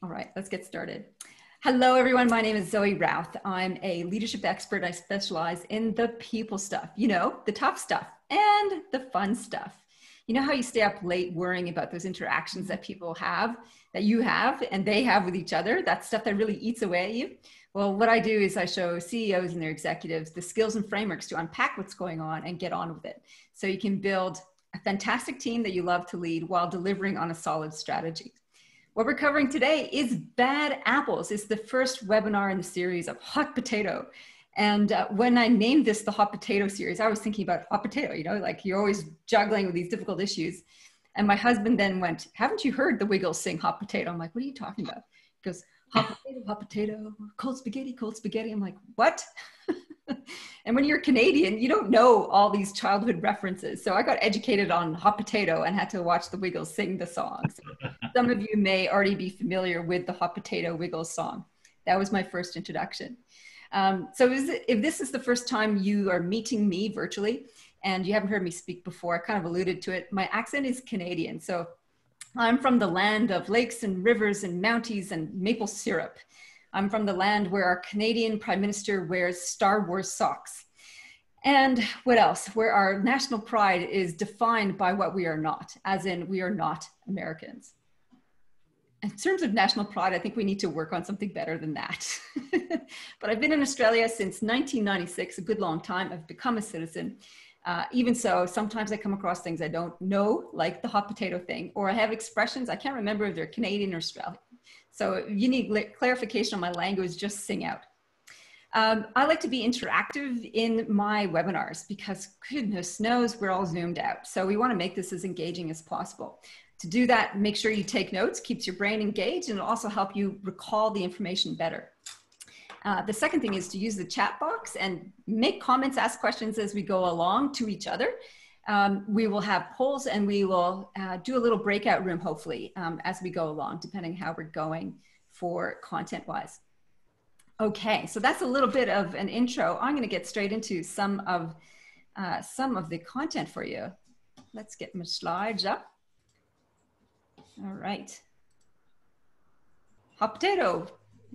All right, let's get started. Hello, everyone. My name is Zoe Routh. I'm a leadership expert. I specialize in the people stuff, you know, the tough stuff and the fun stuff. You know how you stay up late worrying about those interactions that people have, that you have, and they have with each other? That stuff that really eats away at you. Well, what I do is I show CEOs and their executives the skills and frameworks to unpack what's going on and get on with it. So you can build a fantastic team that you love to lead while delivering on a solid strategy. What we're covering today is bad apples. It's the first webinar in the series of hot potato. And uh, when I named this the hot potato series, I was thinking about hot potato, you know, like you're always juggling with these difficult issues. And my husband then went, Haven't you heard the Wiggles sing hot potato? I'm like, What are you talking about? He goes, Hot potato, hot potato, cold spaghetti, cold spaghetti. I'm like, What? and when you're Canadian, you don't know all these childhood references. So I got educated on hot potato and had to watch the Wiggles sing the songs. Some of you may already be familiar with the hot potato Wiggles song. That was my first introduction. Um, so if this is the first time you are meeting me virtually and you haven't heard me speak before, I kind of alluded to it. My accent is Canadian. So I'm from the land of lakes and rivers and mounties and maple syrup. I'm from the land where our Canadian Prime Minister wears Star Wars socks. And what else? Where our national pride is defined by what we are not, as in, we are not Americans. In terms of national pride, I think we need to work on something better than that. but I've been in Australia since 1996, a good long time. I've become a citizen. Uh, even so, sometimes I come across things I don't know, like the hot potato thing, or I have expressions I can't remember if they're Canadian or Australian. So if you need clarification on my language, just sing out. Um, I like to be interactive in my webinars because goodness knows we're all zoomed out. So we want to make this as engaging as possible. To do that, make sure you take notes, keeps your brain engaged, and it'll also help you recall the information better. Uh, the second thing is to use the chat box and make comments, ask questions as we go along to each other um, we will have polls and we will uh, do a little breakout room hopefully um, as we go along, depending how we're going for content wise. Okay, so that's a little bit of an intro. I'm going to get straight into some of uh, some of the content for you. Let's get my slides up. All right. Hot potato,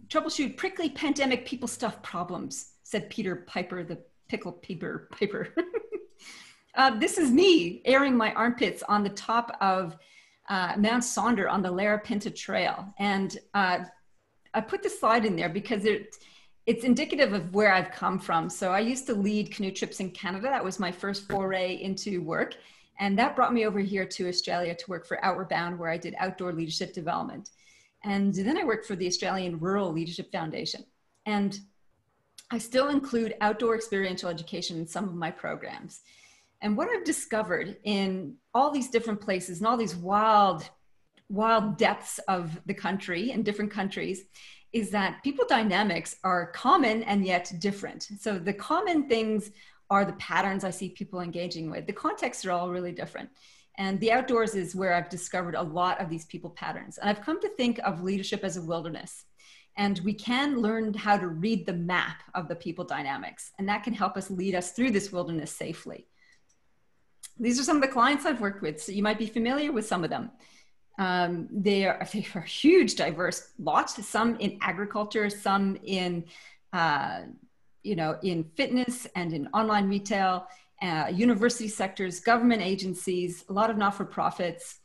troubleshoot prickly pandemic people stuff problems, said Peter Piper, the pickle Piper Piper. Uh, this is me airing my armpits on the top of uh, Mount Sonder on the Larapinta Trail. And uh, I put this slide in there because it, it's indicative of where I've come from. So I used to lead canoe trips in Canada. That was my first foray into work. And that brought me over here to Australia to work for Outward Bound, where I did outdoor leadership development. And then I worked for the Australian Rural Leadership Foundation. And I still include outdoor experiential education in some of my programs. And what I've discovered in all these different places and all these wild, wild depths of the country in different countries is that people dynamics are common and yet different. So the common things are the patterns I see people engaging with. The contexts are all really different. And the outdoors is where I've discovered a lot of these people patterns. And I've come to think of leadership as a wilderness. And we can learn how to read the map of the people dynamics. And that can help us lead us through this wilderness safely these are some of the clients I've worked with. So you might be familiar with some of them. Um, they are they are huge, diverse lots. Some in agriculture, some in uh, you know in fitness and in online retail, uh, university sectors, government agencies, a lot of not-for-profits,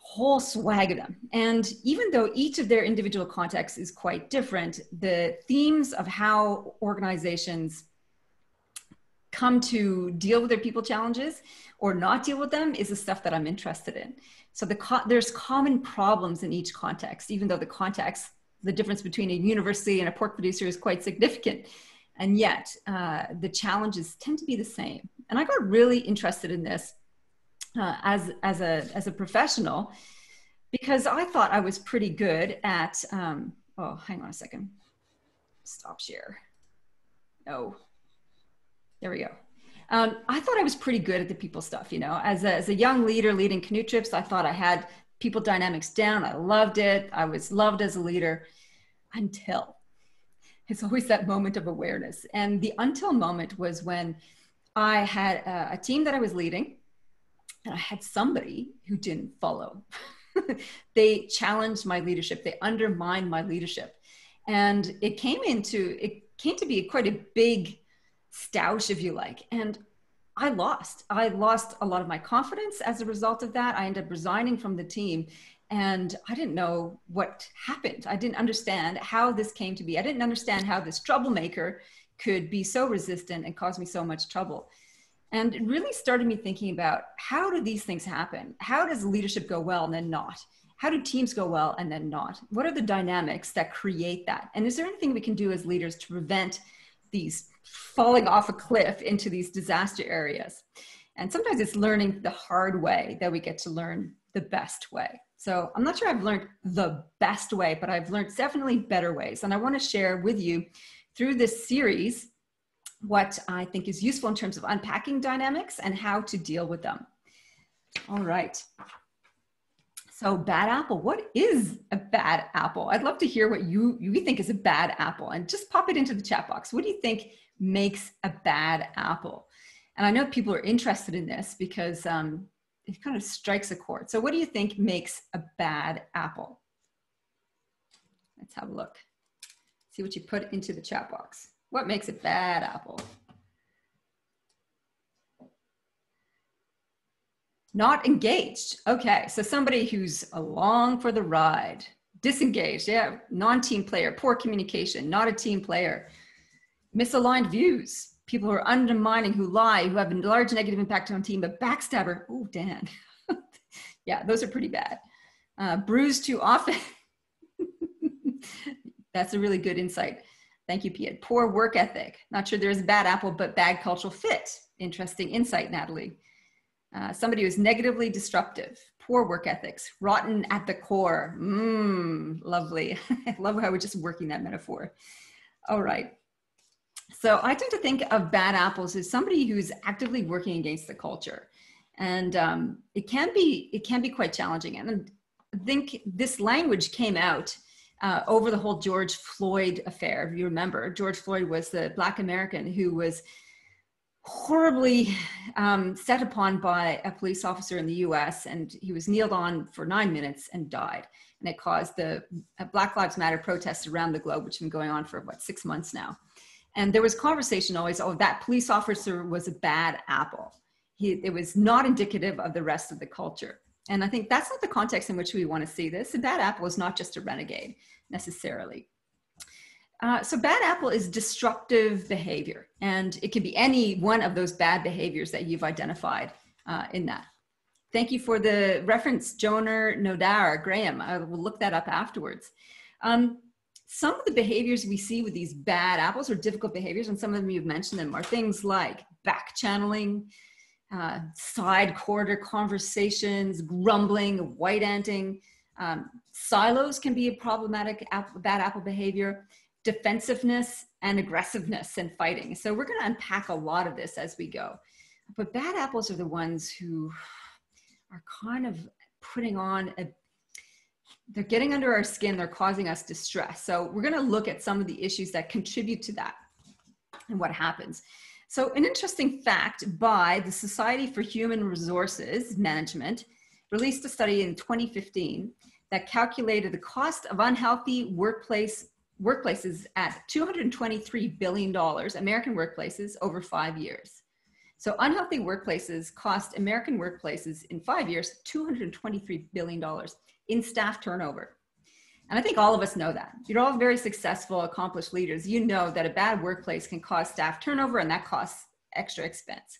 whole swag of them. And even though each of their individual contexts is quite different, the themes of how organizations come to deal with their people challenges or not deal with them is the stuff that I'm interested in. So the co- there's common problems in each context, even though the context, the difference between a university and a pork producer is quite significant. And yet uh, the challenges tend to be the same. And I got really interested in this uh, as, as, a, as a professional because I thought I was pretty good at, um, oh, hang on a second. Stop share. No, there we go. Um, I thought I was pretty good at the people stuff, you know, as a, as a young leader leading canoe trips, I thought I had people dynamics down. I loved it. I was loved as a leader until it's always that moment of awareness. And the until moment was when I had a, a team that I was leading and I had somebody who didn't follow. they challenged my leadership. They undermined my leadership. And it came into, it came to be quite a big stoush, if you like. And I lost. I lost a lot of my confidence as a result of that. I ended up resigning from the team and I didn't know what happened. I didn't understand how this came to be. I didn't understand how this troublemaker could be so resistant and cause me so much trouble. And it really started me thinking about how do these things happen? How does leadership go well and then not? How do teams go well and then not? What are the dynamics that create that? And is there anything we can do as leaders to prevent these falling off a cliff into these disaster areas? And sometimes it's learning the hard way that we get to learn the best way. So I'm not sure I've learned the best way, but I've learned definitely better ways. And I want to share with you through this series what I think is useful in terms of unpacking dynamics and how to deal with them. All right. So bad apple, what is a bad apple? I'd love to hear what you, you think is a bad apple and just pop it into the chat box. What do you think makes a bad apple? And I know people are interested in this because um, it kind of strikes a chord. So what do you think makes a bad apple? Let's have a look. See what you put into the chat box. What makes a bad apple? Not engaged. Okay, so somebody who's along for the ride, disengaged, yeah, non-team player, poor communication, not a team player, misaligned views, people who are undermining, who lie, who have a large negative impact on team, but backstabber, oh, Dan. yeah, those are pretty bad. Uh, bruised too often. That's a really good insight. Thank you, Piet. Poor work ethic. Not sure there's a bad apple, but bad cultural fit. Interesting insight, Natalie. Uh, somebody who's negatively disruptive, poor work ethics, rotten at the core. Mmm, lovely. I love how we're just working that metaphor. All right. So I tend to think of bad apples as somebody who's actively working against the culture, and um, it can be it can be quite challenging. And I think this language came out uh, over the whole George Floyd affair. If you remember, George Floyd was the Black American who was horribly um, set upon by a police officer in the U.S. and he was kneeled on for nine minutes and died. And it caused the uh, Black Lives Matter protests around the globe, which have been going on for what six months now. And there was conversation always, oh, that police officer was a bad apple. He, it was not indicative of the rest of the culture. And I think that's not the context in which we want to see this. A bad apple is not just a renegade necessarily. Uh, so bad apple is destructive behavior, and it can be any one of those bad behaviors that you've identified uh, in that. Thank you for the reference, Joner Nodar, Graham. I will look that up afterwards. Um, some of the behaviors we see with these bad apples or difficult behaviors, and some of them you've mentioned them, are things like back channeling, uh, side quarter conversations, grumbling, white anting. Um, silos can be a problematic bad apple behavior, defensiveness and aggressiveness and fighting. So we're going to unpack a lot of this as we go. But bad apples are the ones who are kind of putting on a they're getting under our skin, they're causing us distress. So we're going to look at some of the issues that contribute to that and what happens. So an interesting fact by the Society for Human Resources Management released a study in 2015 that calculated the cost of unhealthy workplace workplaces at $223 billion, American workplaces over five years. So unhealthy workplaces cost American workplaces in five years $223 billion in staff turnover. And I think all of us know that. You're all very successful, accomplished leaders. You know that a bad workplace can cause staff turnover and that costs extra expense.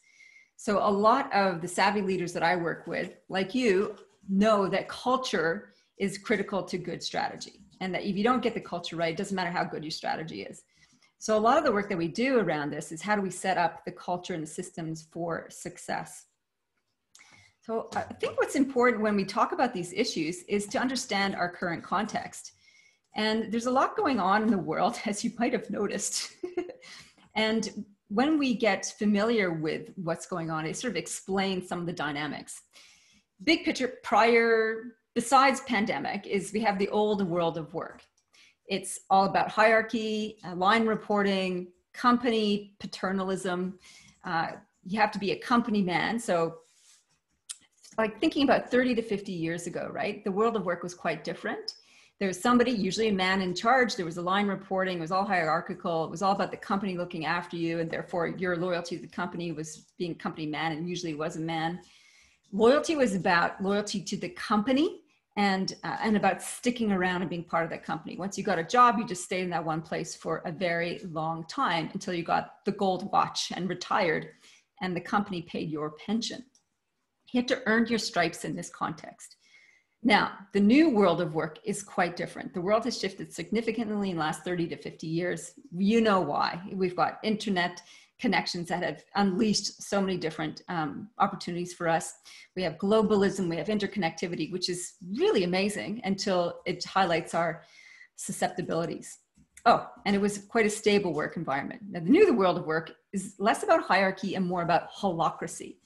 So a lot of the savvy leaders that I work with, like you, know that culture is critical to good strategy. And that if you don't get the culture right, it doesn't matter how good your strategy is. So a lot of the work that we do around this is how do we set up the culture and the systems for success. So I think what's important when we talk about these issues is to understand our current context. And there's a lot going on in the world, as you might have noticed. and when we get familiar with what's going on, it sort of explains some of the dynamics. Big picture, prior, besides pandemic, is we have the old world of work. It's all about hierarchy, uh, line reporting, company paternalism. Uh, you have to be a company man. So like thinking about 30 to 50 years ago, right? The world of work was quite different. There was somebody, usually a man in charge. There was a line reporting. It was all hierarchical. It was all about the company looking after you, and therefore your loyalty to the company was being company man, and usually was a man. Loyalty was about loyalty to the company and uh, and about sticking around and being part of that company. Once you got a job, you just stayed in that one place for a very long time until you got the gold watch and retired, and the company paid your pension. You have to earn your stripes in this context. Now, the new world of work is quite different. The world has shifted significantly in the last 30 to 50 years. You know why. We've got internet connections that have unleashed so many different um, opportunities for us. We have globalism, we have interconnectivity, which is really amazing until it highlights our susceptibilities. Oh, and it was quite a stable work environment. Now, the new world of work is less about hierarchy and more about holacracy.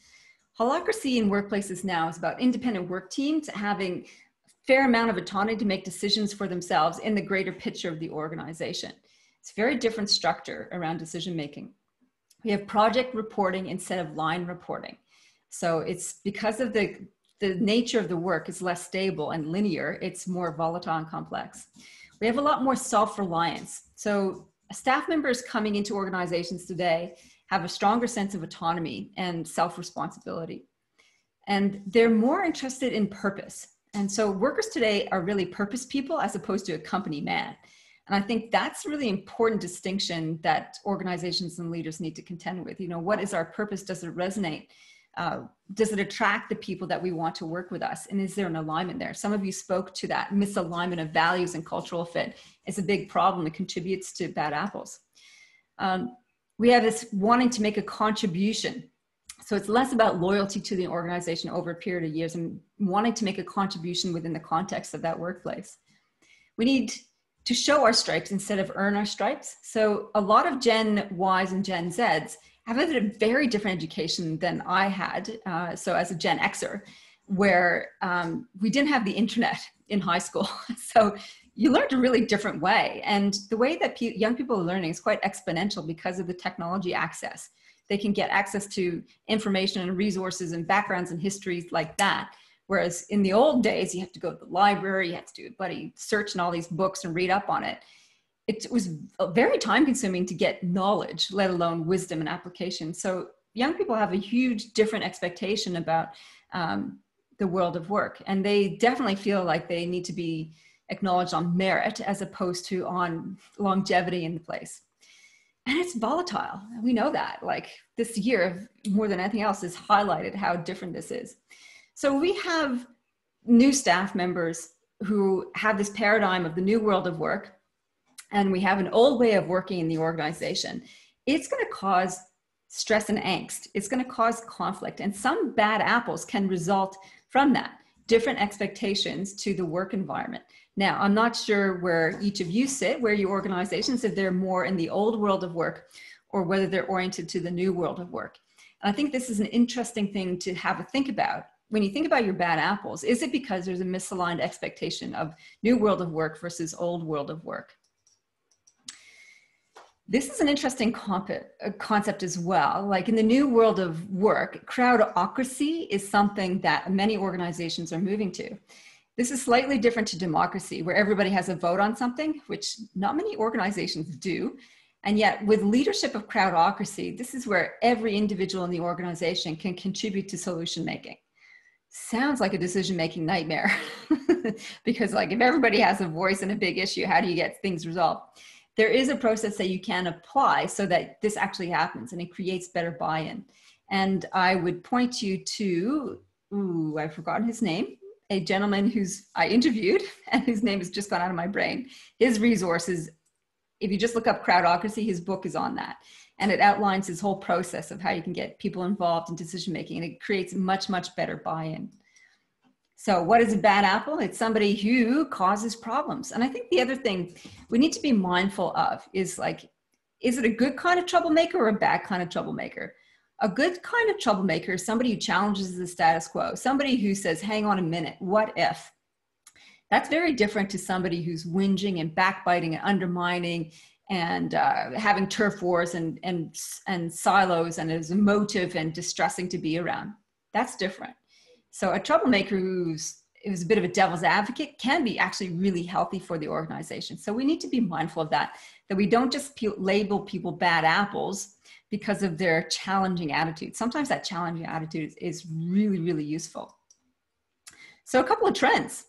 Holacracy in workplaces now is about independent work teams having a fair amount of autonomy to make decisions for themselves in the greater picture of the organization. It's a very different structure around decision making. We have project reporting instead of line reporting. So it's because of the, the nature of the work is less stable and linear, it's more volatile and complex. We have a lot more self-reliance. So staff members coming into organizations today have a stronger sense of autonomy and self-responsibility. And they're more interested in purpose. And so workers today are really purpose people as opposed to a company man. And I think that's a really important distinction that organizations and leaders need to contend with. You know, what is our purpose? Does it resonate? Uh, does it attract the people that we want to work with us? And is there an alignment there? Some of you spoke to that misalignment of values and cultural fit is a big problem. It contributes to bad apples. Um, we have this wanting to make a contribution. So it's less about loyalty to the organization over a period of years and wanting to make a contribution within the context of that workplace. We need to show our stripes instead of earn our stripes. So a lot of Gen Ys and Gen Zs have had a very different education than I had. Uh, so as a Gen Xer, where um, we didn't have the internet in high school. so you learned a really different way. And the way that pe- young people are learning is quite exponential because of the technology access. They can get access to information and resources and backgrounds and histories like that Whereas in the old days, you have to go to the library, you have to do a bloody search in all these books and read up on it. It was very time consuming to get knowledge, let alone wisdom and application. So young people have a huge different expectation about um, the world of work. And they definitely feel like they need to be acknowledged on merit as opposed to on longevity in the place. And it's volatile. We know that. Like this year, more than anything else, has highlighted how different this is. So we have new staff members who have this paradigm of the new world of work, and we have an old way of working in the organization. It's going to cause stress and angst. It's going to cause conflict, and some bad apples can result from that. Different expectations to the work environment. Now, I'm not sure where each of you sit, where your organizations, if they're more in the old world of work or whether they're oriented to the new world of work. And I think this is an interesting thing to have a think about when you think about your bad apples, is it because there's a misaligned expectation of new world of work versus old world of work? This is an interesting uh, concept as well. Like in the new world of work, crowdocracy is something that many organizations are moving to. This is slightly different to democracy, where everybody has a vote on something, which not many organizations do. And yet, with leadership of crowdocracy, this is where every individual in the organization can contribute to solution making sounds like a decision making nightmare because like if everybody has a voice in a big issue how do you get things resolved there is a process that you can apply so that this actually happens and it creates better buy-in. And i would point you to ooh i've forgotten his name a gentleman who's i interviewed and his name has just gone out of my brain. His resources if you just look up crowdocracy his book is on that. And it outlines his whole process of how you can get people involved in decision making and it creates much much better buy-in so what is a bad apple it's somebody who causes problems and i think the other thing we need to be mindful of is like is it a good kind of troublemaker or a bad kind of troublemaker a good kind of troublemaker is somebody who challenges the status quo somebody who says hang on a minute what if that's very different to somebody who's whinging and backbiting and undermining and uh, having turf wars and, and, and silos and is emotive and distressing to be around. That's different. So a troublemaker who's who's a bit of a devil's advocate can be actually really healthy for the organization. So we need to be mindful of that, that we don't just pe- label people bad apples because of their challenging attitude. Sometimes that challenging attitude is really, really useful. So a couple of trends.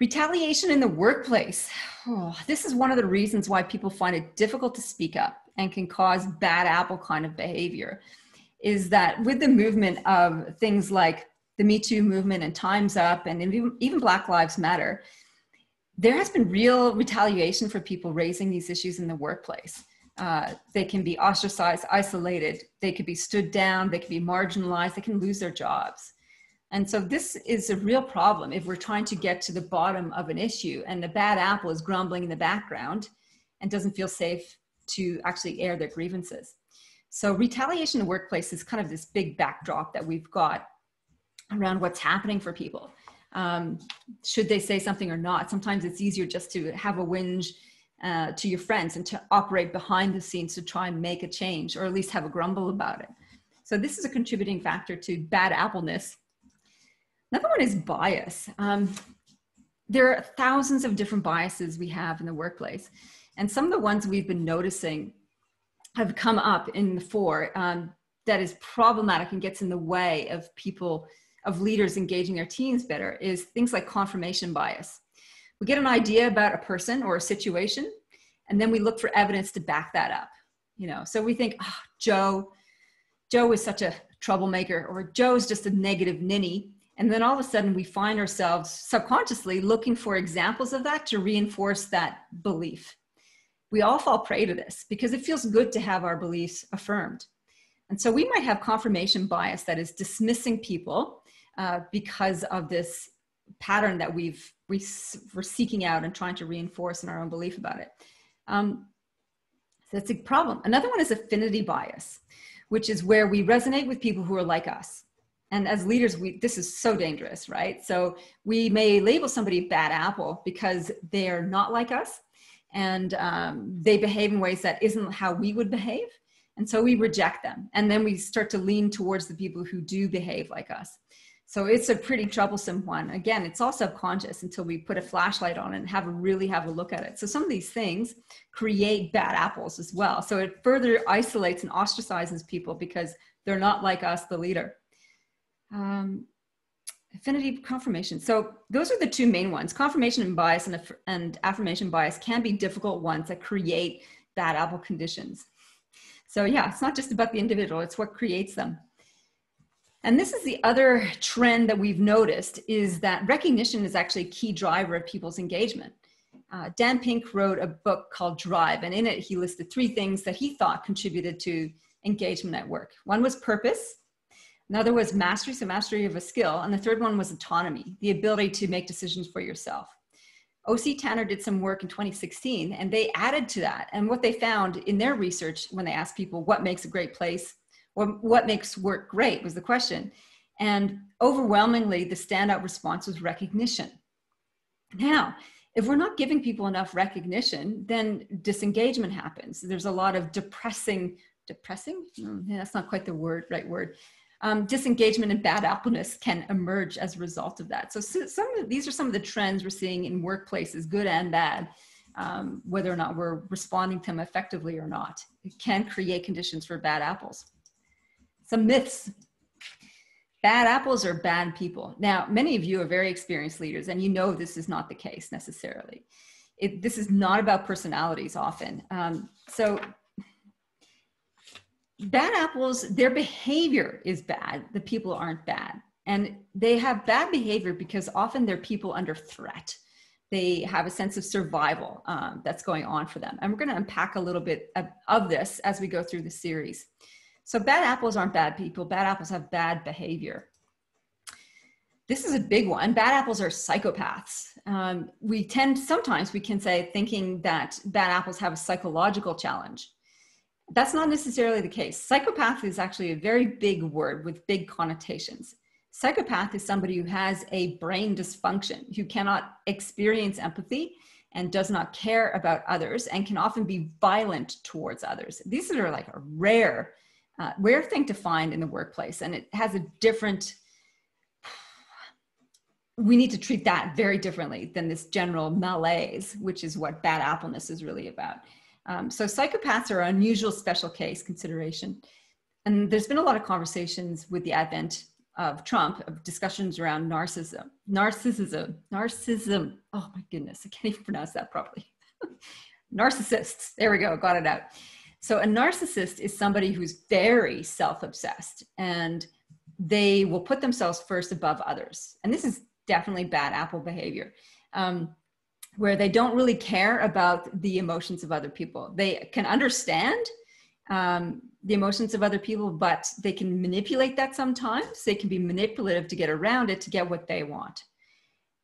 Retaliation in the workplace. Oh, this is one of the reasons why people find it difficult to speak up and can cause bad apple kind of behavior is that with the movement of things like the Me Too movement and Time's Up and even Black Lives Matter, there has been real retaliation for people raising these issues in the workplace. Uh, they can be ostracized, isolated, they could be stood down, they can be marginalized, they can lose their jobs. And so this is a real problem if we're trying to get to the bottom of an issue and the bad apple is grumbling in the background and doesn't feel safe to actually air their grievances. So retaliation in the workplace is kind of this big backdrop that we've got around what's happening for people. Um, should they say something or not? Sometimes it's easier just to have a whinge uh, to your friends and to operate behind the scenes to try and make a change or at least have a grumble about it. So this is a contributing factor to bad appleness. Another one is bias. Um, there are thousands of different biases we have in the workplace. And some of the ones we've been noticing have come up in the fore um, that is problematic and gets in the way of people of leaders engaging their teams better is things like confirmation bias. We get an idea about a person or a situation, and then we look for evidence to back that up. You know, so we think, oh, Joe, Joe is such a troublemaker, or Joe's just a negative ninny. And then all of a sudden, we find ourselves subconsciously looking for examples of that to reinforce that belief. We all fall prey to this because it feels good to have our beliefs affirmed. And so we might have confirmation bias that is dismissing people uh, because of this pattern that we've we, are seeking out and trying to reinforce in our own belief about it. Um, so that's a problem. Another one is affinity bias, which is where we resonate with people who are like us. And as leaders, we this is so dangerous, right? So we may label somebody bad apple because they're not like us, and um, they behave in ways that isn't how we would behave. And so we reject them. And then we start to lean towards the people who do behave like us. So it's a pretty troublesome one. Again, it's all subconscious until we put a flashlight on it and have really have a look at it. So some of these things create bad apples as well. So it further isolates and ostracizes people because they're not like us, the leader. Um, affinity confirmation. So those are the two main ones. Confirmation and bias and, and affirmation bias can be difficult ones that create bad apple conditions. So yeah, it's not just about the individual, it's what creates them. And this is the other trend that we've noticed is that recognition is actually a key driver of people's engagement. Uh, Dan Pink wrote a book called Drive, and in it he listed three things that he thought contributed to engagement at work. One was purpose, another was mastery, so mastery of a skill, and the third one was autonomy, the ability to make decisions for yourself. OC Tanner did some work in 2016, and they added to that. And what they found in their research when they asked people what makes a great place what, makes work great was the question. And overwhelmingly, the standout response was recognition. Now, if we're not giving people enough recognition, then disengagement happens. There's a lot of depressing, depressing? Mm, that's not quite the word, right word. Um, disengagement and bad appleness can emerge as a result of that. So, so some of the, these are some of the trends we're seeing in workplaces, good and bad, um, whether or not we're responding to them effectively or not. It can create conditions for bad apples some myths. Bad apples are bad people. Now, many of you are very experienced leaders, and you know this is not the case necessarily. It, this is not about personalities often. Um, so, bad apples, their behavior is bad. The people aren't bad. And they have bad behavior because often they're people under threat. They have a sense of survival um, that's going on for them. And we're going to unpack a little bit of, of this as we go through the series. So bad apples aren't bad people. Bad apples have bad behavior. This is a big one. Bad apples are psychopaths. Um, we tend, sometimes we can say, thinking that bad apples have a psychological challenge. That's not necessarily the case. Psychopath is actually a very big word with big connotations. Psychopath is somebody who has a brain dysfunction, who cannot experience empathy and does not care about others and can often be violent towards others. These are like a rare uh, rare thing to find in the workplace and it has a different we need to treat that very differently than this general malaise, which is what bad appleness is really about. Um, so psychopaths are an unusual special case consideration. And there's been a lot of conversations with the advent of Trump, of discussions around narcissism. Narcissism, narcissism. Oh my goodness, I can't even pronounce that properly. Narcissists, there we go, got it out. So a narcissist is somebody who's very self-obsessed and they will put themselves first above others. And this is definitely bad apple behavior. Um, where they don't really care about the emotions of other people. They can understand um, the emotions of other people, but they can manipulate that sometimes. They can be manipulative to get around it to get what they want.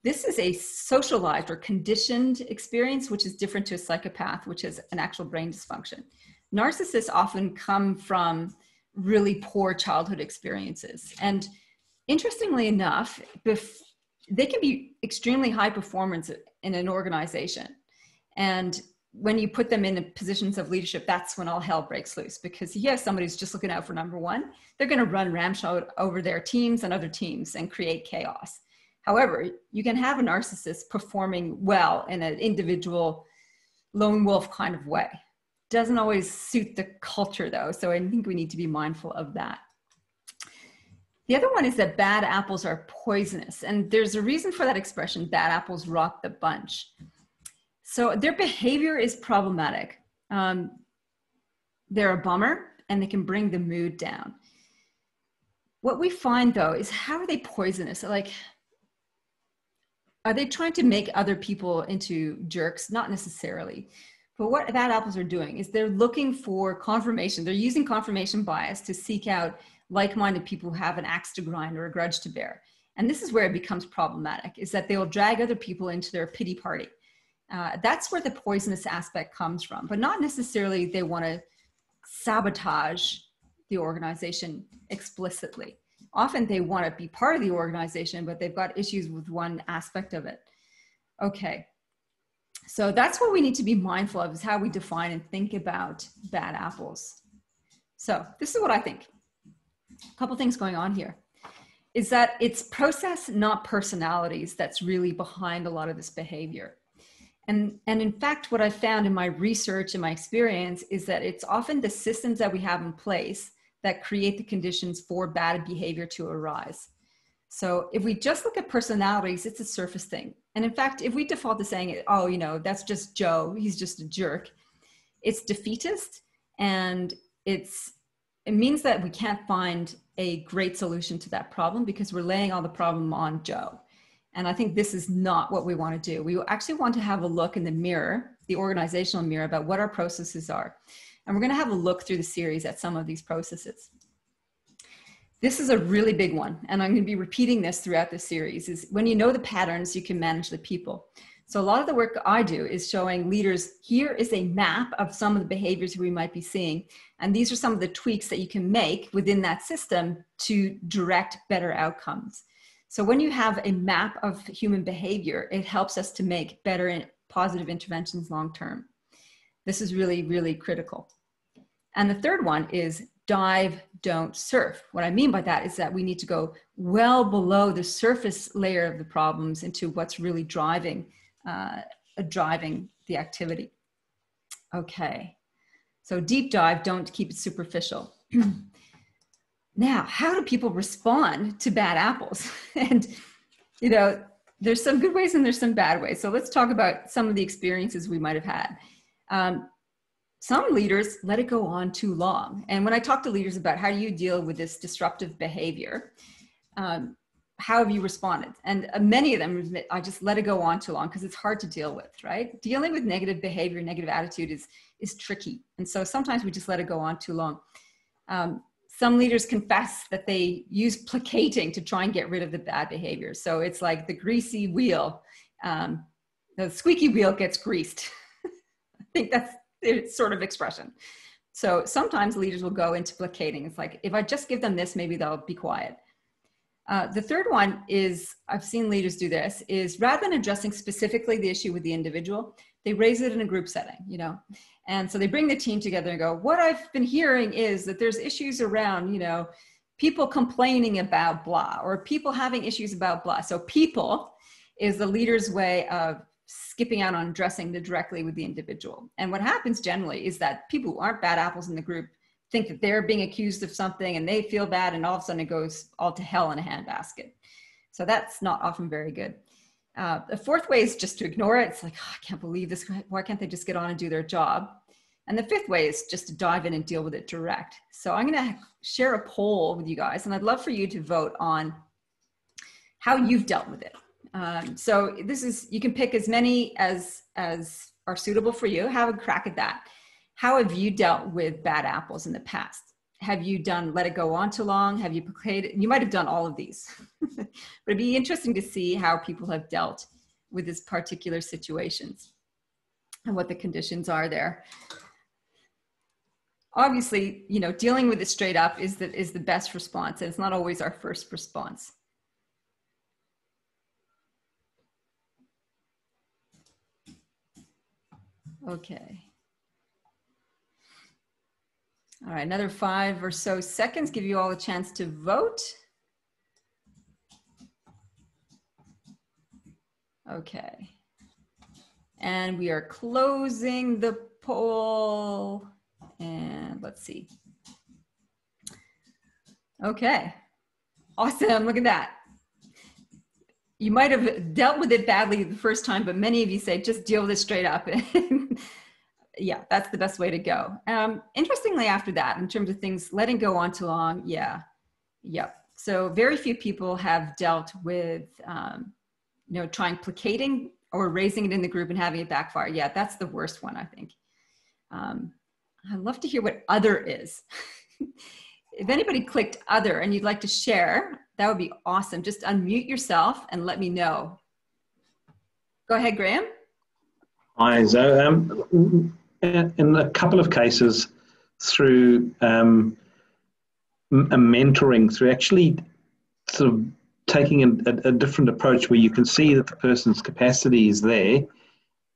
This is a socialized or conditioned experience, which is different to a psychopath, which is an actual brain dysfunction. Narcissists often come from really poor childhood experiences. And interestingly enough, bef- they can be extremely high performance in an organization. And when you put them in positions of leadership, that's when all hell breaks loose. Because yes, somebody's just looking out for number one, they're going to run ramshot over their teams and other teams and create chaos. However, you can have a narcissist performing well in an individual lone wolf kind of way. Doesn't always suit the culture though, so I think we need to be mindful of that. The other one is that bad apples are poisonous, and there's a reason for that expression bad apples rot the bunch. So their behavior is problematic. Um, they're a bummer and they can bring the mood down. What we find though is how are they poisonous? Like, are they trying to make other people into jerks? Not necessarily. But what bad apples are doing is they're looking for confirmation. They're using confirmation bias to seek out like minded people who have an axe to grind or a grudge to bear. And this is where it becomes problematic is that they will drag other people into their pity party uh, that's where the poisonous aspect comes from, but not necessarily they want to sabotage the organization explicitly. Often they want to be part of the organization, but they've got issues with one aspect of it. Okay, so that's what we need to be mindful of is how we define and think about bad apples. So this is what I think. A couple things going on here is that it's process, not personalities, that's really behind a lot of this behavior. And, and in fact, what I found in my research and my experience is that it's often the systems that we have in place that create the conditions for bad behavior to arise. So if we just look at personalities, it's a surface thing. And in fact, if we default to saying, oh, you know, that's just Joe, he's just a jerk, it's defeatist and it's it means that we can't find a great solution to that problem because we're laying all the problem on Joe. And I think this is not what we want to do. We actually want to have a look in the mirror, the organizational mirror, about what our processes are. And we're going to have a look through the series at some of these processes. This is a really big one, and I'm going to be repeating this throughout the series, is when you know the patterns, you can manage the people. So a lot of the work I do is showing leaders, here is a map of some of the behaviors we might be seeing. And these are some of the tweaks that you can make within that system to direct better outcomes. So when you have a map of human behavior, it helps us to make better and positive interventions long term. This is really, really critical. And the third one is dive, don't surf. What I mean by that is that we need to go well below the surface layer of the problems into what's really driving, uh, driving the activity. Okay, so deep dive, don't keep it superficial. Now, how do people respond to bad apples? and, you know, there's some good ways and there's some bad ways. So let's talk about some of the experiences we might have had. Um, some leaders let it go on too long. And when I talk to leaders about how do you deal with this disruptive behavior, um, how have you responded? And uh, many of them admit, I just let it go on too long because it's hard to deal with, right? Dealing with negative behavior, negative attitude is, is tricky. And so sometimes we just let it go on too long. Um, some leaders confess that they use placating to try and get rid of the bad behavior. So it's like the greasy wheel, um, the squeaky wheel gets greased. I think that's its sort of expression. So sometimes leaders will go into placating. It's like, if I just give them this, maybe they'll be quiet. Uh, the third one is, I've seen leaders do this, is rather than addressing specifically the issue with the individual, they raise it in a group setting, you know. And so they bring the team together and go, what I've been hearing is that there's issues around, you know, people complaining about blah or people having issues about blah. So people is the leader's way of skipping out on addressing the directly with the individual. And what happens generally is that people who aren't bad apples in the group think that they're being accused of something and they feel bad and all of a sudden it goes all to hell in a handbasket. So that's not often very good. Uh, the fourth way is just to ignore it. It's like, oh, I can't believe this. Why can't they just get on and do their job? And the fifth way is just to dive in and deal with it direct. So I'm going to share a poll with you guys, and I'd love for you to vote on how you've dealt with it. Um, so this is you can pick as many as as are suitable for you. Have a crack at that. How have you dealt with bad apples in the past? Have you done let it go on too long? Have you played? You might have done all of these, but it'd be interesting to see how people have dealt with this particular situations and what the conditions are there obviously, you know, dealing with it straight up is the, is the best response. And it's not always our first response. Okay. All right, another five or so seconds, give you all a chance to vote. Okay. And we are closing the poll. And let's see. Okay. Awesome. Look at that. You might have dealt with it badly the first time, but many of you say just deal with it straight up. yeah, that's the best way to go. Um, interestingly, after that, in terms of things letting go on too long, yeah, yep. So very few people have dealt with, um, you know, trying placating or raising it in the group and having it backfire. Yeah, that's the worst one, I think. Um, I'd love to hear what other is. if anybody clicked other and you'd like to share, that would be awesome. Just unmute yourself and let me know. Go ahead, Graham. Hi, Zoe. Um, in a couple of cases, through um, a mentoring, through actually sort of taking a, a, different approach where you can see that the person's capacity is there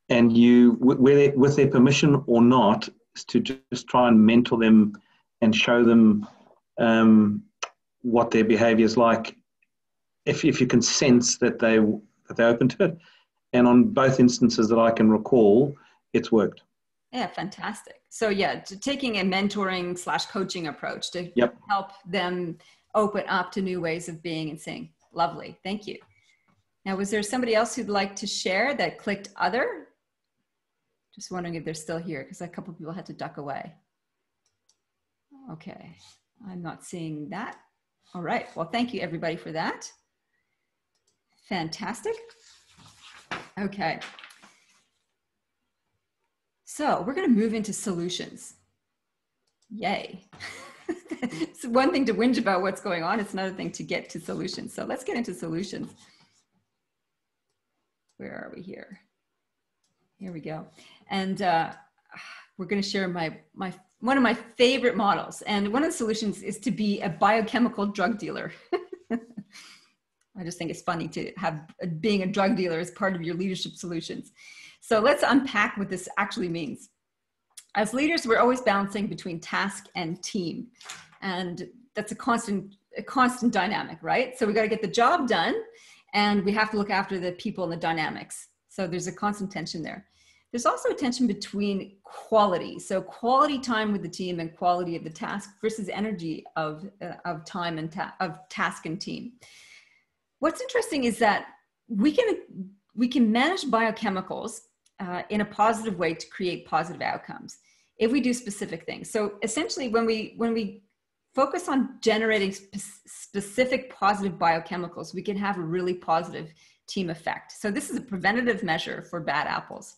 and you, with their permission or not, is to just try and mentor them and show them um, what their behavior is like if, if you can sense that they that they're open to it. And on both instances that i can recall it's worked. Yeah fantastic. So yeah taking a mentoring slash coaching approach to yep. help them open up to new ways of being and seeing. Lovely. Thank you. Now was there somebody else who'd like to share that clicked other? Just wondering if they're still here because a couple people had to duck away. Okay, I'm not seeing that. All right, well, thank you everybody for that. Fantastic. Okay. So we're gonna move into solutions. Yay. it's one thing to whinge about what's going on, it's another thing to get to solutions. So let's get into solutions. Where are we here? Here we go and uh, we're going to share my my one of my favorite models. And one of the solutions is to be a biochemical drug dealer. I just think it's funny to have being a drug dealer as part of your leadership solutions. So let's unpack what this actually means. As leaders, we're always balancing between task and team. And that's a constant, a constant dynamic, right? So we got to get the job done and we have to look after the people and the dynamics. So there's a constant tension there. There's also a tension between quality, so quality time with the team and quality of the task versus energy of, uh, of time and ta- of task and team. What's interesting is that we can we can manage biochemicals uh, in a positive way to create positive outcomes if we do specific things. So essentially, when we when we focus on generating spe- specific positive biochemicals, we can have a really positive team effect. So this is a preventative measure for bad apples.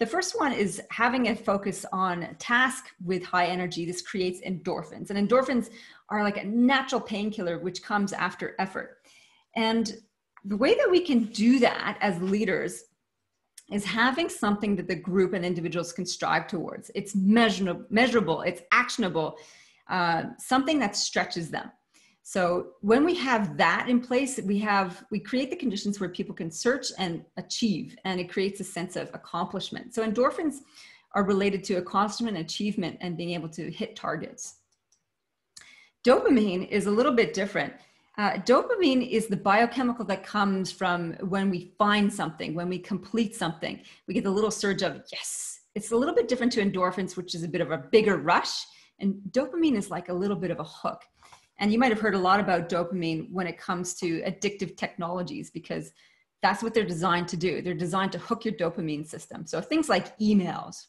The first one is having a focus on task with high energy. This creates endorphins, and endorphins are like a natural painkiller which comes after effort. And the way that we can do that as leaders is having something that the group and individuals can strive towards. It's measurable, measurable it's actionable, uh, something that stretches them. So when we have that in place, we have we create the conditions where people can search and achieve, and it creates a sense of accomplishment. So endorphins are related to accomplishment, achievement, and being able to hit targets. Dopamine is a little bit different. Uh, dopamine is the biochemical that comes from when we find something, when we complete something. We get the little surge of yes. It's a little bit different to endorphins, which is a bit of a bigger rush. And dopamine is like a little bit of a hook. And you might have heard a lot about dopamine when it comes to addictive technologies because that's what they're designed to do. They're designed to hook your dopamine system. So things like emails.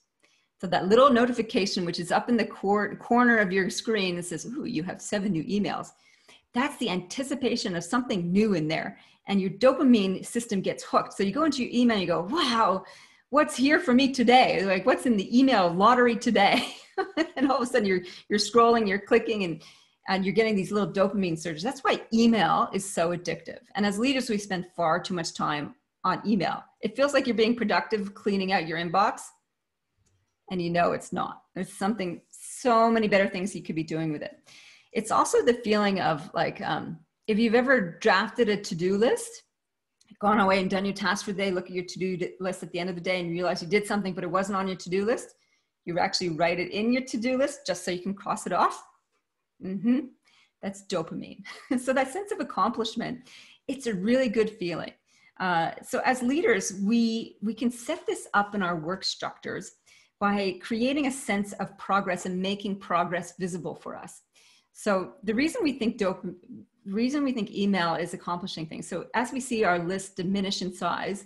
So that little notification, which is up in the cor- corner of your screen that says, Ooh, you have seven new emails. That's the anticipation of something new in there. And your dopamine system gets hooked. So you go into your email and you go, wow, what's here for me today? Like what's in the email lottery today? and all of a sudden you're you're scrolling, you're clicking and and you're getting these little dopamine surges. That's why email is so addictive. And as leaders, we spend far too much time on email. It feels like you're being productive cleaning out your inbox, and you know it's not. There's something, so many better things you could be doing with it. It's also the feeling of like, um, if you've ever drafted a to do list, gone away and done your task for the day, look at your to do list at the end of the day and realize you did something, but it wasn't on your to do list, you actually write it in your to do list just so you can cross it off Mm-hmm. That's dopamine. so that sense of accomplishment, it's a really good feeling. Uh, so as leaders, we we can set this up in our work structures by creating a sense of progress and making progress visible for us. So the reason we think dope, reason we think email is accomplishing things. So as we see our list diminish in size,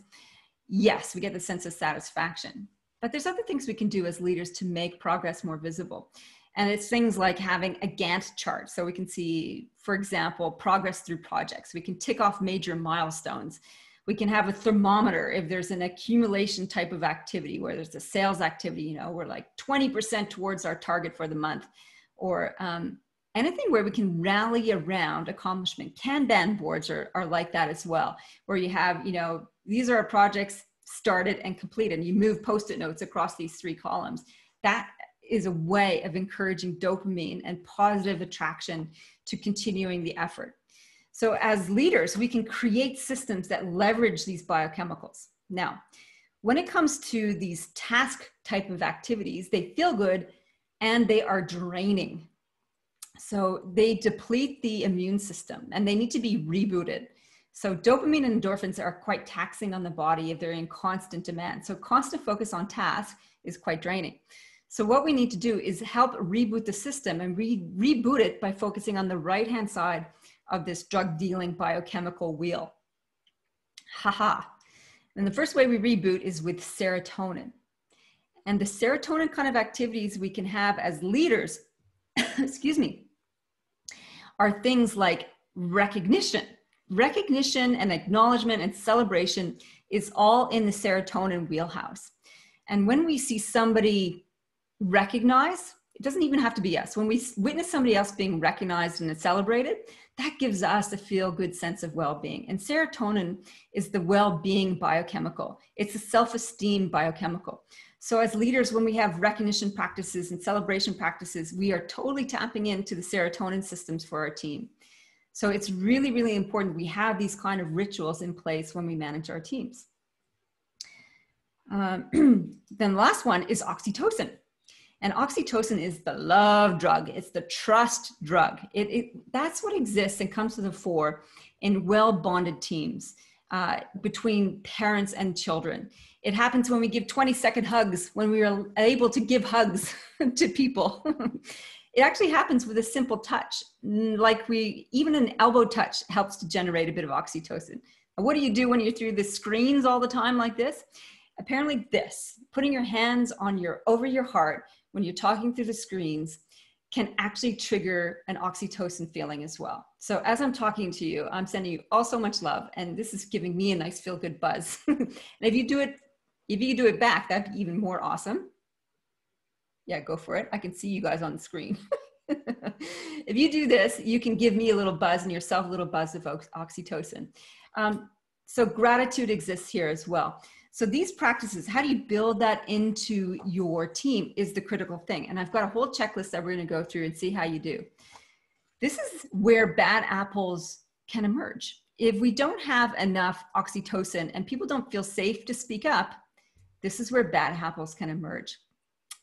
yes, we get the sense of satisfaction. But there's other things we can do as leaders to make progress more visible. And it's things like having a Gantt chart. So we can see, for example, progress through projects. We can tick off major milestones. We can have a thermometer if there's an accumulation type of activity where there's a sales activity, you know, we're like 20% towards our target for the month. Or um, anything where we can rally around accomplishment. Kanban boards are, are like that as well, where you have, you know, these are our projects started and completed. And you move post-it notes across these three columns. That is a way of encouraging dopamine and positive attraction to continuing the effort. So, as leaders, we can create systems that leverage these biochemicals. Now, when it comes to these task type of activities, they feel good and they are draining. So, they deplete the immune system and they need to be rebooted. So, dopamine and endorphins are quite taxing on the body if they're in constant demand. So, constant focus on task is quite draining. So what we need to do is help reboot the system and re- reboot it by focusing on the right-hand side of this drug dealing biochemical wheel. Haha. And the first way we reboot is with serotonin. And the serotonin kind of activities we can have as leaders, excuse me, are things like recognition. Recognition and acknowledgement and celebration is all in the serotonin wheelhouse. And when we see somebody recognize it doesn't even have to be us. When we witness somebody else being recognized and celebrated that gives us a feel good sense of well-being. And serotonin is the well-being biochemical. It's a self-esteem biochemical. So as leaders when we have recognition practices and celebration practices we are totally tapping into the serotonin systems for our team. So it's really really important we have these kind of rituals in place when we manage our teams. Um, then the last one is oxytocin and oxytocin is the love drug. It's the trust drug. It, it that's what exists and comes to the fore in well bonded teams uh, between parents and children. It happens when we give 20 second hugs, when we are able to give hugs to people. it actually happens with a simple touch. Like we, even an elbow touch helps to generate a bit of oxytocin. What do you do when you're through the screens all the time like this? Apparently, this putting your hands on your over your heart when you're talking through the screens can actually trigger an oxytocin feeling as well. So as I'm talking to you, I'm sending you all so much love, and this is giving me a nice feel good buzz. and if you do it, if you do it back, that'd be even more awesome. Yeah, go for it. I can see you guys on the screen. if you do this, you can give me a little buzz and yourself a little buzz of oxytocin. Um, so gratitude exists here as well. So these practices, how do you build that into your team is the critical thing. And I've got a whole checklist that we're going to go through and see how you do. This is where bad apples can emerge. If we don't have enough oxytocin and people don't feel safe to speak up, this is where bad apples can emerge.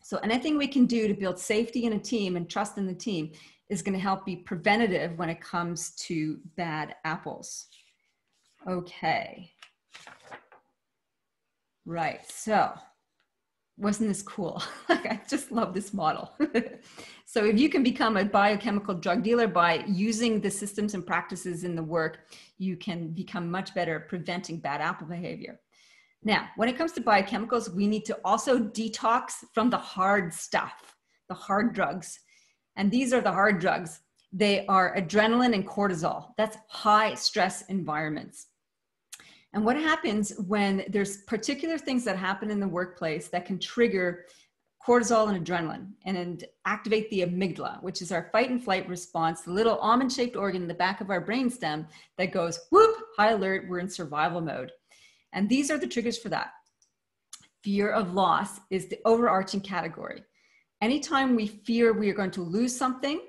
So anything we can do to build safety in a team and trust in the team is going to help be preventative when it comes to bad apples. Okay. Right. So wasn't this cool? like I just love this model. so if you can become a biochemical drug dealer by using the systems and practices in the work, you can become much better at preventing bad apple behavior. Now, when it comes to biochemicals, we need to also detox from the hard stuff, the hard drugs. And these are the hard drugs. They are adrenaline and cortisol. That's high stress environments. And what happens when there's particular things that happen in the workplace that can trigger cortisol and adrenaline and activate the amygdala, which is our fight and flight response, the little almond shaped organ in the back of our brainstem that goes whoop, high alert, we're in survival mode. And these are the triggers for that. Fear of loss is the overarching category. Anytime we fear we are going to lose something,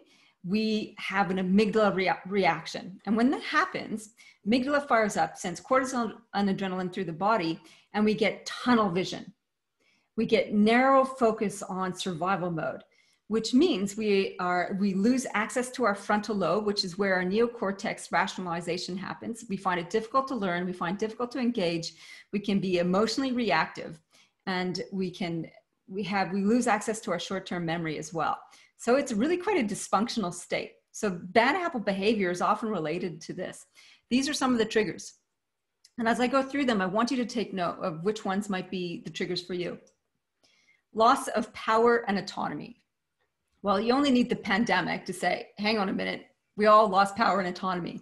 we have an amygdala rea- reaction. And when that happens, amygdala fires up, sends cortisol and adrenaline through the body, and we get tunnel vision. We get narrow focus on survival mode, which means we are we lose access to our frontal lobe, which is where our neocortex rationalization happens. We find it difficult to learn, we find difficult to engage, we can be emotionally reactive, and we can we have we lose access to our short-term memory as well. So it's really quite a dysfunctional state. So bad apple behavior is often related to this. These are some of the triggers. And as I go through them, I want you to take note of which ones might be the triggers for you. Loss of power and autonomy. Well, you only need the pandemic to say, hang on a minute, we all lost power and autonomy.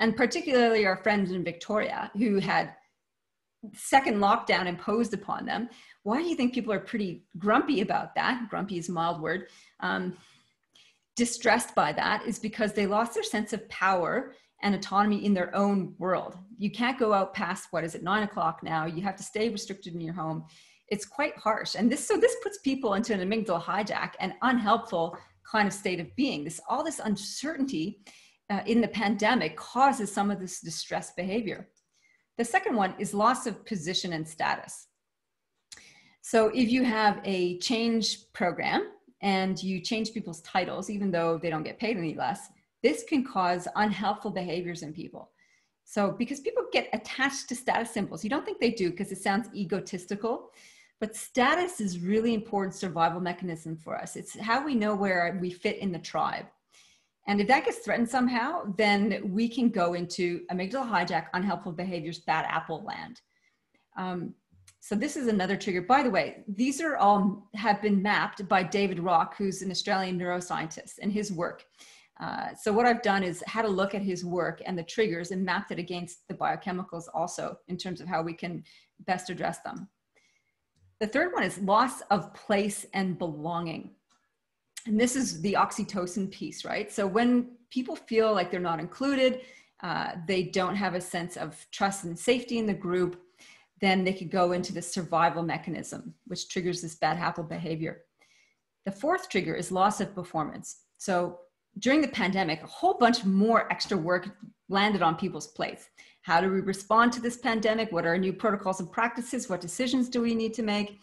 And particularly our friends in Victoria who had second lockdown imposed upon them why do you think people are pretty grumpy about that? Grumpy is a mild word. Um, distressed by that is because they lost their sense of power and autonomy in their own world. You can't go out past what is it, nine o'clock now. You have to stay restricted in your home. It's quite harsh. And this so this puts people into an amygdala hijack and unhelpful kind of state of being. This all this uncertainty uh, in the pandemic causes some of this distress behavior. The second one is loss of position and status. So if you have a change program and you change people's titles, even though they don't get paid any less, this can cause unhelpful behaviors in people. So because people get attached to status symbols, you don't think they do because it sounds egotistical, but status is really important survival mechanism for us. It's how we know where we fit in the tribe. And if that gets threatened somehow, then we can go into amygdala hijack, unhelpful behaviors, bad apple land. Um, so this is another trigger. By the way, these are all have been mapped by David Rock, who's an Australian neuroscientist, and his work. Uh, so what I've done is had a look at his work and the triggers and mapped it against the biochemicals also in terms of how we can best address them. The third one is loss of place and belonging. And this is the oxytocin piece, right? So when people feel like they're not included, uh, they don't have a sense of trust and safety in the group, then they could go into the survival mechanism, which triggers this bad apple behavior. The fourth trigger is loss of performance. So during the pandemic, a whole bunch more extra work landed on people's plates. How do we respond to this pandemic? What are new protocols and practices? What decisions do we need to make?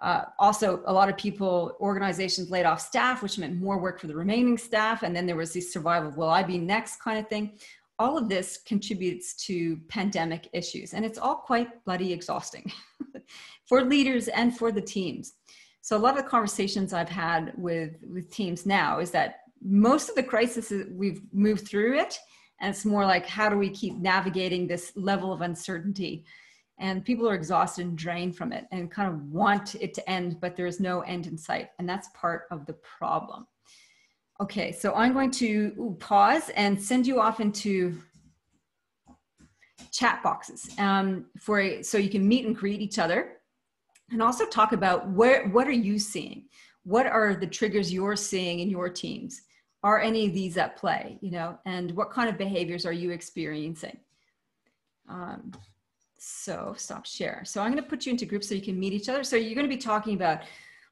Uh, also, a lot of people, organizations laid off staff, which meant more work for the remaining staff. And then there was this survival, will I be next kind of thing all of this contributes to pandemic issues, and it's all quite bloody exhausting for leaders and for the teams. So a lot of the conversations I've had with with teams now is that most of the crisis we've moved through it, and it's more like how do we keep navigating this level of uncertainty? And people are exhausted and drained from it, and kind of want it to end, but there is no end in sight, and that's part of the problem. Okay, so I'm going to pause and send you off into chat boxes um, for a, so you can meet and greet each other and also talk about where what are you seeing? What are the triggers you're seeing in your teams? Are any of these at play you know and what kind of behaviors are you experiencing? Um, so stop share. So i'm going to put you into groups so you can meet each other. So you're going to be talking about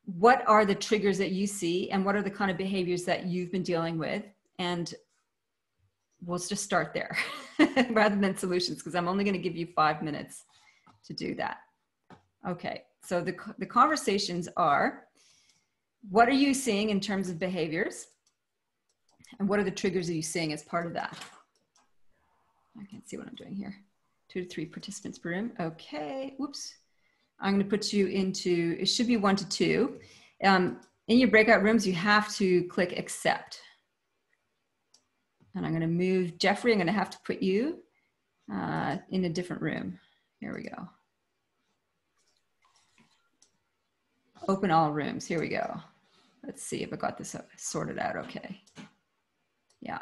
what are the triggers that you see and what are the kind of behaviors that you've been dealing with and we'll just start there rather than solutions because i'm only going to give you five minutes to do that okay so the, the conversations are what are you seeing in terms of behaviors? And what are the triggers are you seeing as part of that? I can't see what I'm doing here. Two to three participants per room. Okay, whoops. I'm gonna put you into, it should be one to two. Um, in your breakout rooms, you have to click accept. And I'm gonna move Jeffrey, I'm gonna have to put you uh, in a different room. Here we go. Open all rooms, here we go. Let's see if I got this sorted out okay. Yeah.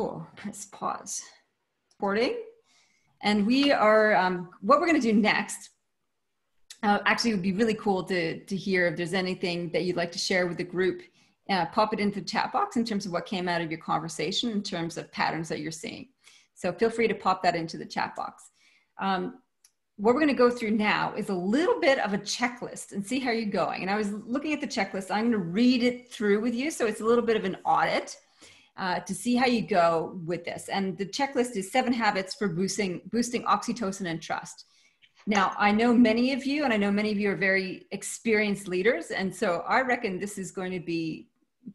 Cool, press pause. Recording. And we are, um, what we're gonna do next, uh, actually it would be really cool to, to hear if there's anything that you'd like to share with the group. Uh, pop it into the chat box in terms of what came out of your conversation in terms of patterns that you're seeing. So feel free to pop that into the chat box. Um, what we're going to go through now is a little bit of a checklist and see how you're going. And I was looking at the checklist. I'm going to read it through with you. So it's a little bit of an audit uh, to see how you go with this. And the checklist is seven habits for boosting, boosting oxytocin and trust. Now, I know many of you, and I know many of you are very experienced leaders. And so I reckon this is going to be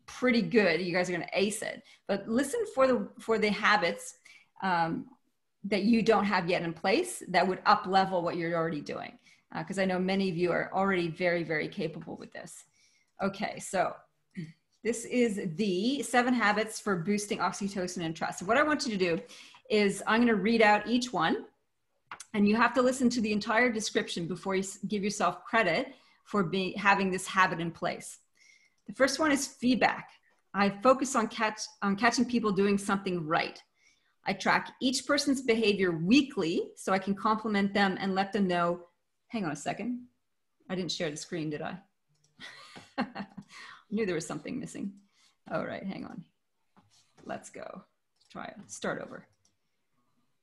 pretty good. You guys are going to ace it. But listen for the, for the habits um, that you don't have yet in place that would up level what you're already doing. Because uh, I know many of you are already very, very capable with this. Okay, so this is the seven habits for boosting oxytocin and trust. So what I want you to do is I'm going to read out each one and you have to listen to the entire description before you give yourself credit for being having this habit in place. The first one is feedback. I focus on catch on catching people doing something right. I track each person's behavior weekly so I can compliment them and let them know, hang on a second. I didn't share the screen, did I? knew there was something missing. All right, hang on. Let's go. Try. Start over.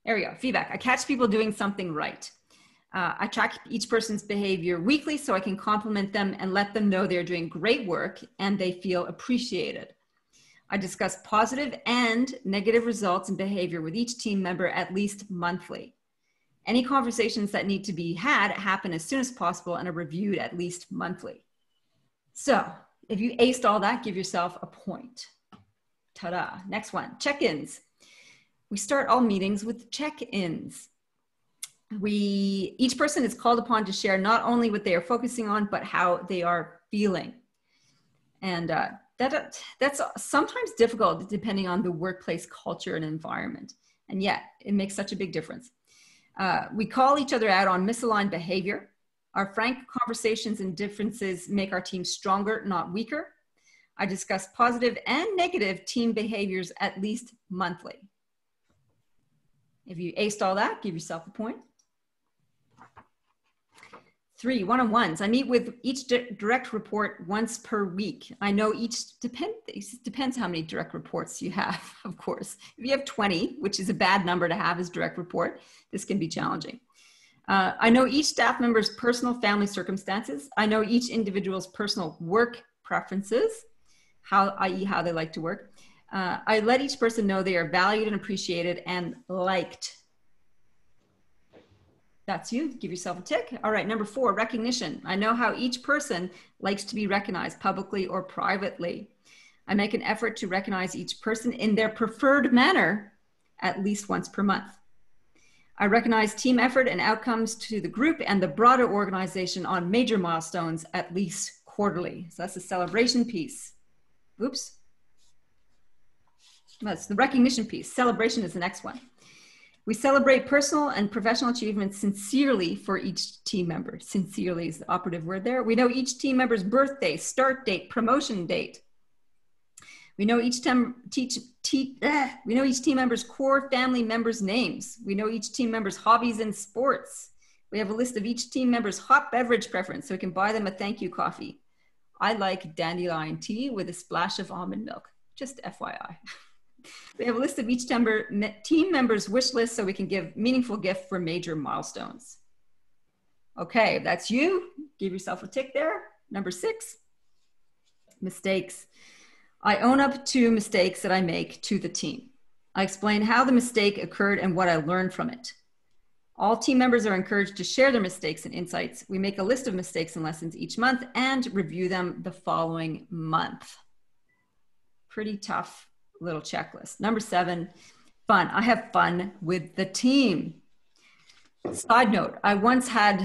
There we go. Feedback. I catch people doing something right. Uh, I track each person's behavior weekly so I can compliment them and let them know they're doing great work and they feel appreciated. I discuss positive and negative results and behavior with each team member at least monthly. Any conversations that need to be had happen as soon as possible and are reviewed at least monthly. So, if you aced all that, give yourself a point. Ta-da. Next one, check-ins. We start all meetings with check-ins. We, each person is called upon to share not only what they are focusing on, but how they are feeling. And uh, that, that's sometimes difficult depending on the workplace culture and environment. And yet it makes such a big difference. Uh, we call each other out on misaligned behavior our frank conversations and differences make our team stronger, not weaker. I discuss positive and negative team behaviors at least monthly. If you aced all that, give yourself a point. Three, one-on-ones. I meet with each direct report once per week. I know each, depend, depends how many direct reports you have, of course. If you have 20, which is a bad number to have as direct report, this can be challenging. Uh, I know each staff member's personal family circumstances. I know each individual's personal work preferences, how, i.e., how they like to work. Uh, I let each person know they are valued and appreciated and liked. That's you. Give yourself a tick. All right, number four, recognition. I know how each person likes to be recognized publicly or privately. I make an effort to recognize each person in their preferred manner at least once per month. I recognize team effort and outcomes to the group and the broader organization on major milestones at least quarterly. So that's the celebration piece. Oops. That's the recognition piece. Celebration is the next one. We celebrate personal and professional achievements sincerely for each team member. Sincerely is the operative word there. We know each team member's birthday, start date, promotion date. We know each team teach, teach eh, we know each team member's core family members' names. We know each team member's hobbies and sports. We have a list of each team member's hot beverage preference so we can buy them a thank you coffee. I like dandelion tea with a splash of almond milk. Just FYI. we have a list of each member, team member's wish list so we can give meaningful gift for major milestones. Okay, that's you. Give yourself a tick there. Number six, mistakes. I own up to mistakes that I make to the team. I explain how the mistake occurred and what I learned from it. All team members are encouraged to share their mistakes and insights. We make a list of mistakes and lessons each month and review them the following month. Pretty tough little checklist. Number seven, fun. I have fun with the team. Side note, I once had,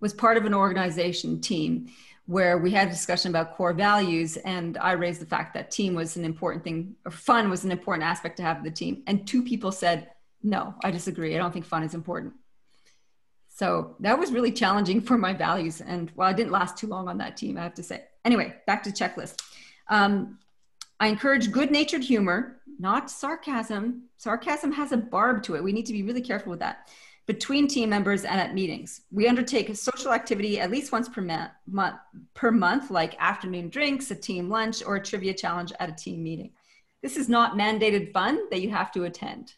was part of an organization team where we had a discussion about core values and I raised the fact that team was an important thing, or fun was an important aspect to have the team. And two people said, no, I disagree. I don't think fun is important. So that was really challenging for my values. And well, I didn't last too long on that team, I have to say. Anyway, back to checklist. Um, I encourage good natured humor, not sarcasm. Sarcasm has a barb to it. We need to be really careful with that. Between team members and at meetings. We undertake a social activity at least once per, month, per month, like afternoon drinks, a team lunch, or a trivia challenge at a team meeting. This is not mandated fun that you have to attend.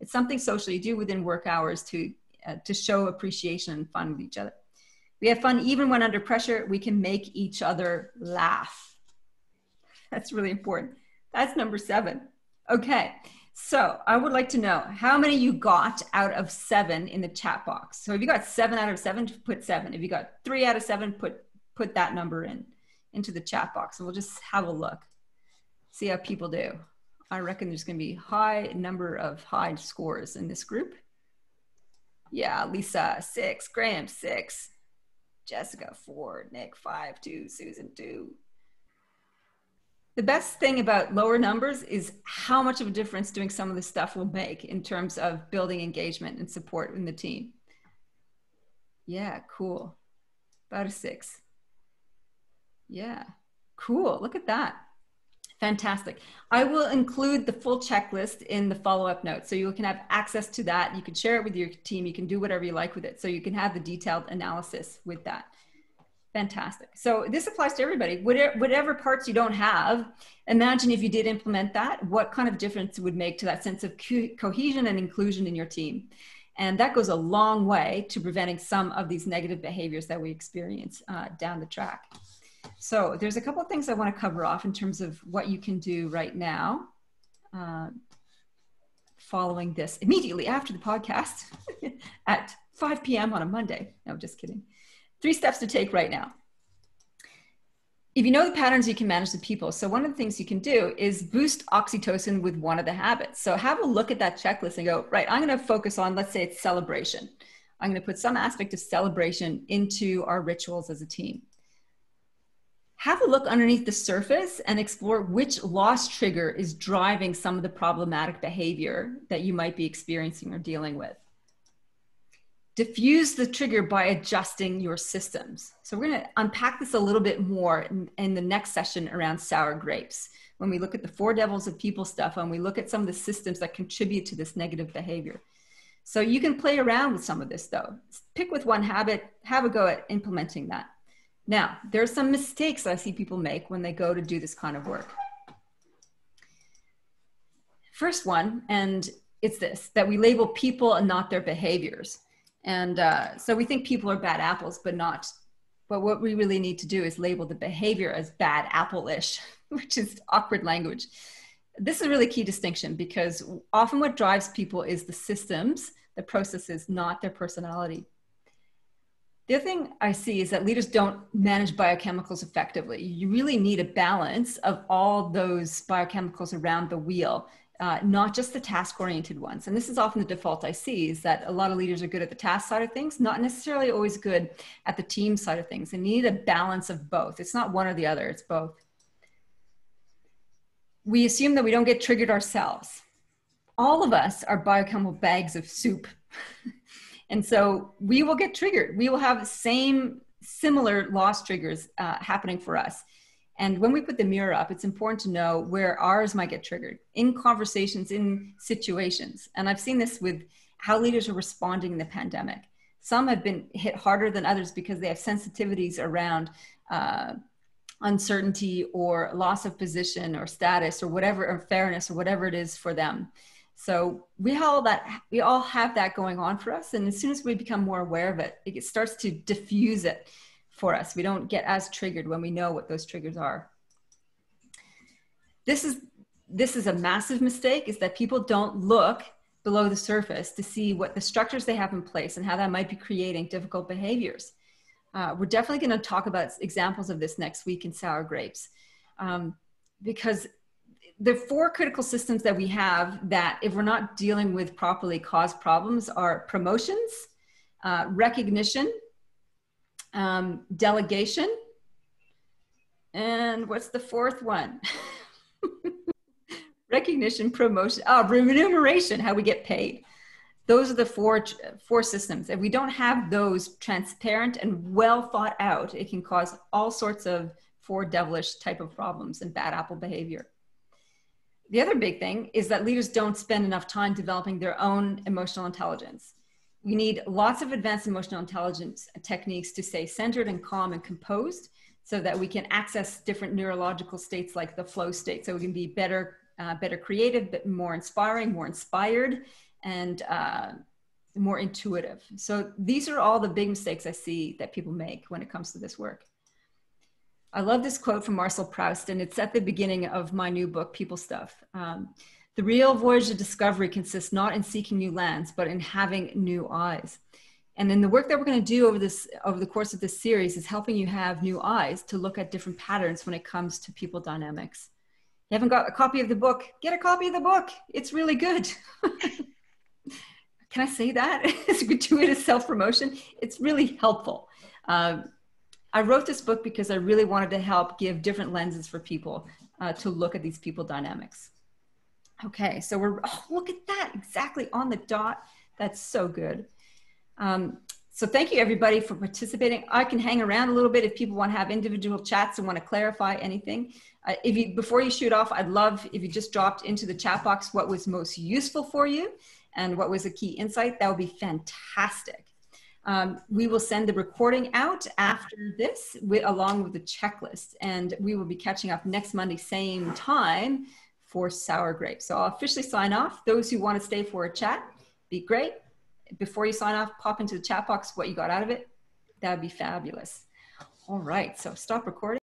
It's something social you do within work hours to uh, to show appreciation and fun with each other. We have fun even when under pressure. We can make each other laugh. That's really important. That's number seven. Okay, so I would like to know how many you got out of seven in the chat box. So if you got seven out of seven, put seven. If you got three out of seven, put put that number in into the chat box, and we'll just have a look, see how people do. I reckon there's going to be high number of high scores in this group. Yeah, Lisa, six. Graham, six. Jessica, four. Nick, five. Two. Susan, two. The best thing about lower numbers is how much of a difference doing some of this stuff will make in terms of building engagement and support in the team. Yeah, cool. About a six. Yeah, cool. Look at that. Fantastic. I will include the full checklist in the follow-up notes. So you can have access to that. You can share it with your team. You can do whatever you like with it. So you can have the detailed analysis with that. Fantastic. So this applies to everybody. Whatever, whatever parts you don't have, imagine if you did implement that, what kind of difference it would make to that sense of co cohesion and inclusion in your team. And that goes a long way to preventing some of these negative behaviors that we experience uh, down the track. So there's a couple of things I want to cover off in terms of what you can do right now. Uh, following this immediately after the podcast at 5 p.m. on a Monday. No, just kidding. Three steps to take right now. If you know the patterns, you can manage the people. So one of the things you can do is boost oxytocin with one of the habits. So have a look at that checklist and go, right, I'm going to focus on, let's say it's celebration. I'm going to put some aspect of celebration into our rituals as a team have a look underneath the surface and explore which loss trigger is driving some of the problematic behavior that you might be experiencing or dealing with. Diffuse the trigger by adjusting your systems. So, we're going to unpack this a little bit more in, in, the next session around sour grapes. When we look at the four devils of people stuff and we look at some of the systems that contribute to this negative behavior. So, you can play around with some of this though. Pick with one habit, have a go at implementing that. Now, there are some mistakes I see people make when they go to do this kind of work. First one, and it's this that we label people and not their behaviors. And uh, so we think people are bad apples, but not. But what we really need to do is label the behavior as bad apple ish, which is awkward language. This is a really key distinction because often what drives people is the systems, the processes, not their personality. The other thing I see is that leaders don't manage biochemicals effectively. You really need a balance of all those biochemicals around the wheel, uh, not just the task oriented ones. And this is often the default I see is that a lot of leaders are good at the task side of things, not necessarily always good at the team side of things. And you need a balance of both. It's not one or the other, it's both. We assume that we don't get triggered ourselves. All of us are biochemical bags of soup. And so we will get triggered. We will have the same similar loss triggers uh, happening for us. And when we put the mirror up, it's important to know where ours might get triggered in conversations, in situations. And I've seen this with how leaders are responding in the pandemic. Some have been hit harder than others because they have sensitivities around uh, uncertainty or loss of position or status or whatever, or fairness or whatever it is for them. So we all that we all have that going on for us, and as soon as we become more aware of it, it starts to diffuse it for us. We don't get as triggered when we know what those triggers are. This is this is a massive mistake is that people don't look below the surface to see what the structures they have in place and how that might be creating difficult behaviors. Uh, we're definitely going to talk about examples of this next week in sour grapes um, because the four critical systems that we have that if we're not dealing with properly cause problems are promotions uh, recognition um, delegation. And what's the fourth one? Recognition promotion oh remuneration how we get paid. Those are the four four systems. If we don't have those transparent and well thought out. It can cause all sorts of four devilish type of problems and bad apple behavior. The other big thing is that leaders don't spend enough time developing their own emotional intelligence. We need lots of advanced emotional intelligence techniques to stay centered and calm and composed so that we can access different neurological states like the flow state. So we can be better, uh, better creative, but more inspiring, more inspired, and uh, more intuitive. So these are all the big mistakes I see that people make when it comes to this work. I love this quote from Marcel Proust, and it's at the beginning of my new book, People Stuff. Um, the real voyage of discovery consists not in seeking new lands, but in having new eyes. And then the work that we're going to do over this over the course of this series is helping you have new eyes to look at different patterns when it comes to people dynamics. You haven't got a copy of the book? Get a copy of the book. It's really good. Can I say that? it's gratuitous self promotion. It's really helpful. Um, I wrote this book because I really wanted to help give different lenses for people uh, to look at these people dynamics. Okay, so we're, oh, look at that, exactly on the dot. That's so good. Um, so thank you everybody for participating. I can hang around a little bit if people want to have individual chats and want to clarify anything. Uh, if you, before you shoot off, I'd love if you just dropped into the chat box what was most useful for you and what was a key insight. That would be fantastic. Um, we will send the recording out after this with, along with the checklist and we will be catching up next Monday, same time for sour grapes. So I'll officially sign off. Those who want to stay for a chat, be great. Before you sign off, pop into the chat box what you got out of it. That would be fabulous. All right, so stop recording.